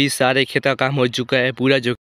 भी सारे खेत का काम हो चुका है पूरा जो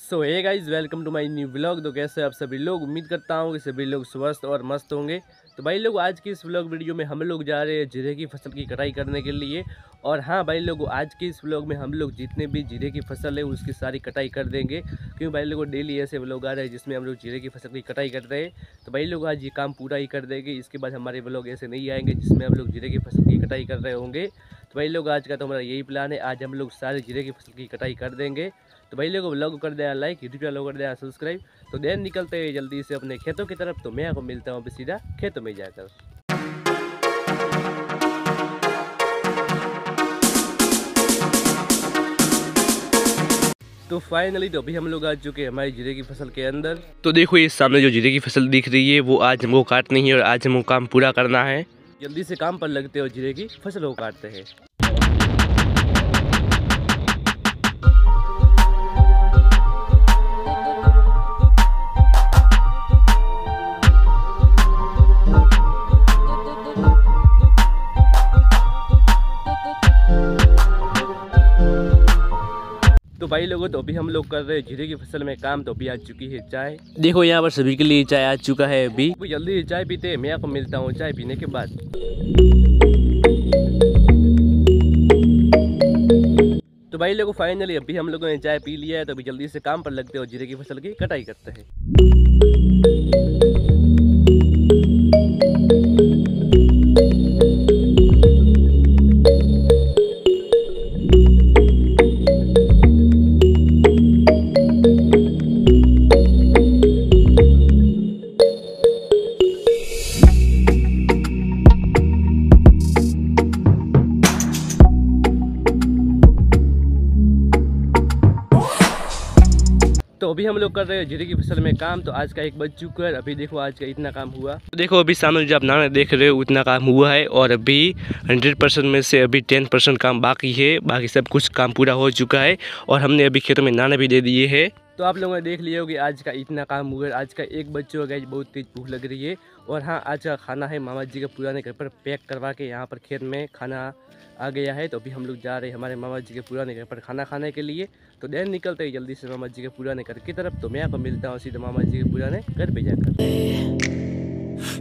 so hey guys welcome to my new blog तो कैसे आप सभी लोग? उम्मीद करता हूँ कि सभी लोग स्वस्थ और मस्त होंगे। तो भाई लोग आज की इस ब्लॉग वीडियो में हम लोग जा रहे हैं जीरे की फ़सल की कटाई करने के लिए। और हाँ भाई लोग आज के इस ब्लॉग में हम लोग जितने भी जीरे की फ़सल है उसकी सारी कटाई कर देंगे। क्योंकि भाई लोग डेली ऐसे ब्लॉग आ रहे हैं जिसमें हम लोग जीरे की फ़सल की कटाई कर रहे हैं। तो भाई लोग आज ये काम पूरा ही कर देंगे। इसके बाद हमारे ब्लॉग ऐसे नहीं आएँगे जिसमें हम लोग जीरे की फ़सल की कटाई कर रहे होंगे। तो भाई लोग, आज का तो हमारा यही प्लान है। आज हम लोग सारे जीरे की फ़सल की कटाई कर देंगे। तो भाई लोग ब्लॉग कर देना लाइक यूट्यूब चैनल कर देना सब्सक्राइब तो देर निकलते हैं जल्दी से अपने खेतों की तरफ़। तो मैं आपको मिलता हूँ सीधा खेतों में जाकर। तो फाइनली तो अभी हम लोग आ चुके हैं हमारी जीरे की फ़सल के अंदर। तो देखो, ये सामने जो जीरे की फ़सल दिख रही है, वो आज हमको काटनी है और आज हमको काम पूरा करना है। जल्दी से काम पर लगते और जीरे की फ़सल को काटते हैं। तो भाई लोगों तो अभी हम लोग कर रहे हैं जीरे की फ़सल में काम तो अभी आ चुकी है चाय। देखो यहाँ पर सभी के लिए चाय आ चुका है अभी। जल्दी चाय पीते हैं मैं आपको मिलता हूँ चाय पीने के बाद। तो भाई लोगों फाइनली अभी हम लोगों ने चाय पी लिया है तो अभी जल्दी से काम पर लगते हो जीरे की फ़सल की कटाई करते हैं। तो अभी हम लोग कर रहे हैं जीरे की फ़सल में काम तो आज का एक बज चुका है। अभी देखो आज का इतना काम हुआ। तो देखो, अभी सामने जो आप नाना देख रहे हो, उतना काम हुआ है और अभी हंड्रेड परसेंट में से अभी टेन परसेंट काम बाकी है। बाकी सब कुछ काम पूरा हो चुका है और हमने अभी खेतों में नाना भी दे दिए है। तो आप लोगों ने देख लिया होगी आज का इतना काम है। आज का एक बच्चों का बहुत तेज भूख लग रही है। और हाँ आज का खाना है मामा जी के पुराने घर पर पैक करवा के यहाँ पर खेत में खाना आ गया है। तो अभी हम लोग जा रहे हैं हमारे मामा जी के पुराने घर पर खाना खाने के लिए। तो देर निकलते ही जल्दी से मामा जी के पुराने घर की तरफ़। तो मैं आपको मिलता हूँ सीधे मामा जी के पुराने घर पे जाकर।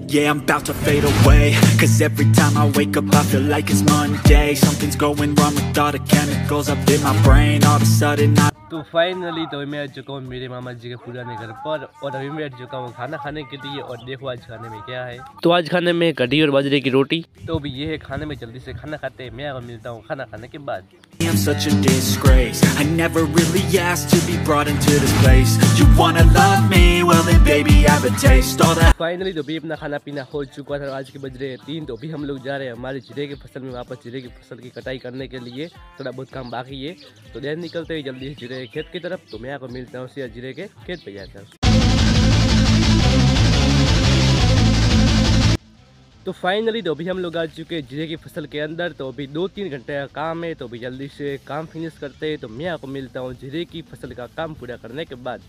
Yeah, I'm about to fade away Cause every time I wake up I feel like it's Monday. Something's going wrong with all the chemicals up in my brain. All of a sudden I तो finally तो मैं आ चुका हूँ मेरे मामा जी के पुराने घर पर और अभी मैं आ चुका हूँ खाना खाने के लिए और देखो आज खाने में क्या है। तो आज खाने में कढ़ी और बाजरे की रोटी। तो अभी ये है खाने में जल्दी से खाना खाते हैं। मैं अगर मिलता हूँ खाना खाने के बाद। Am such a disgrace. I never really asked to be brought into this place. You wanna love me? Well, then, baby, I have a taste. All that finally तो अभी अपना खाना पीना हो चुका था आज के बज रहे हैं तीन। तो अभी हम लोग जा रहे हैं हमारे जीरे की फ़सल में वापस। जीरे की फ़सल की कटाई करने के लिए थोड़ा बहुत काम बाकी है। तो देर निकलते ही जल्दी जीरे खेत की तरफ़। तो मैं आपको मिलता हूँ सीधा जीरे के खेत पे जाकर तो फाइनली तो अभी हम लोग आ चुके हैं जीरे की फ़सल के अंदर तो अभी दो तीन घंटे का काम है तो अभी जल्दी से काम फिनिश करते हैं तो मैं आपको मिलता हूँ जीरे की फ़सल का काम पूरा करने के बाद।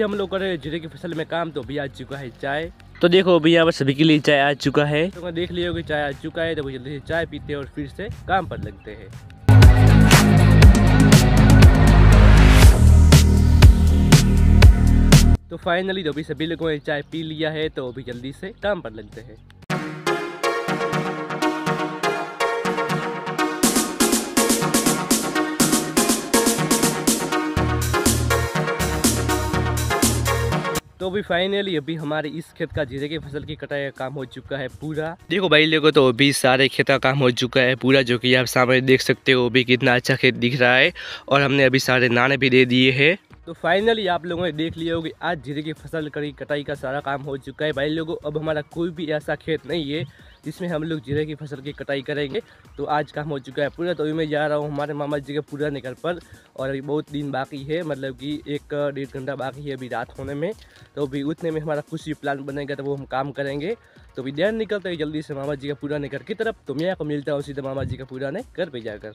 अभी हम लोग कर रहे हैं जीरे की फ़सल में काम तो अभी आ चुका है चाय। तो देखो अभी यहाँ पर सभी के लिए चाय आ चुका है। तो देख लिया कि चाय आ चुका है तो वो जल्दी से चाय पीते हैं और फिर से काम पर लगते हैं। तो फाइनली तो अभी सभी लोगों ने चाय पी लिया है तो अभी जल्दी से काम पर लगते हैं। तो अभी फाइनली अभी हमारे इस खेत का जीरे की फ़सल की कटाई का काम हो चुका है पूरा। देखो भाई लोगों तो अभी सारे खेत का काम हो चुका है पूरा जो कि आप सामने देख सकते हो अभी कितना अच्छा खेत दिख रहा है और हमने अभी सारे नाने भी दे दिए है। तो फाइनली आप लोगों ने देख लिया होगी आज जीरे की फ़सल करी कटाई का सारा काम हो चुका है। भाई लोगों अब हमारा कोई भी ऐसा खेत नहीं है जिसमें हम लोग जीरे की फ़सल की कटाई करेंगे। तो आज काम हो चुका है पूरा। तो अभी मैं जा रहा हूँ हमारे मामा जी के पूरा निकल पर और अभी बहुत दिन बाकी है मतलब कि एक, डेढ़ घंटा बाकी है अभी रात होने में। तो अभी उतने में हमारा कुछ भी प्लान बनेगा तो वो हम काम करेंगे। तो अभी ध्यान निकलते हैं जल्दी से मामा जी का पुराने घर की तरफ़। तो मैं आपको मिलता हूँ सीधे मामा जी का पुराने घर पे जाकर।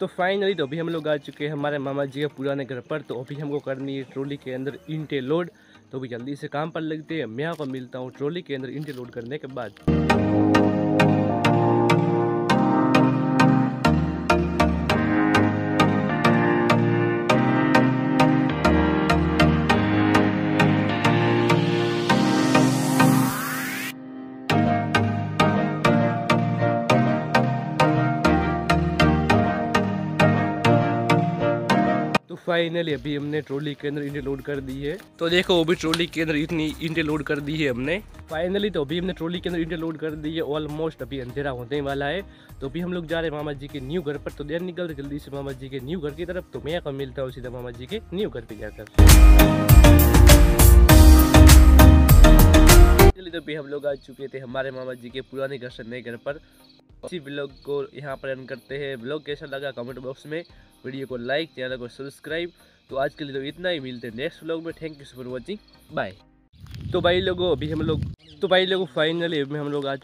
तो फाइनली तो अभी हम लोग आ चुके हैं हमारे मामा जी के पुराने घर पर। तो अभी हमको करनी है ट्रॉली के अंदर इंटे लोड तो भी जल्दी से काम पर लगते हैं। मैं आपको मिलता हूँ ट्रॉली के अंदर इंटे लोड करने के बाद। फाइनली अभी हमने ट्रॉली के अंदर इंटे लोड कर दी है। तो देखो अभी ट्रॉली के अंदर इतनी इंटे लोड कर दी है हमने। फाइनली तो अभी हमने ट्रॉली के अंदर इंटे लोड कर दी है ऑलमोस्ट अभी अंधेरा होने वाला है। तो अभी हम लोग जा रहे हैं मामा जी के न्यू घर पर तो देर निकल रहे जल्दी से मामा जी के न्यू घर की तरफ़। तो मैं आपको मिलता हूँ सीधा मामा जी के न्यू घर पे जाकर। चलिए तो भी हम लोग आ चुके थे हमारे मामा जी के पुराने घर से नए घर पर। इसी ब्लॉग को यहाँ पर एंड करते हैं। ब्लॉग कैसा लगा कमेंट बॉक्स में? वीडियो को लाइक, चैनल को सब्सक्राइब। तो आज के लिए तो इतना ही, मिलते हैं नेक्स्ट व्लॉग में। Thank you for watching bye तो भाई लोगों, अभी हम लोग तो भाई लोगों फाइनली अभी हम लोग आज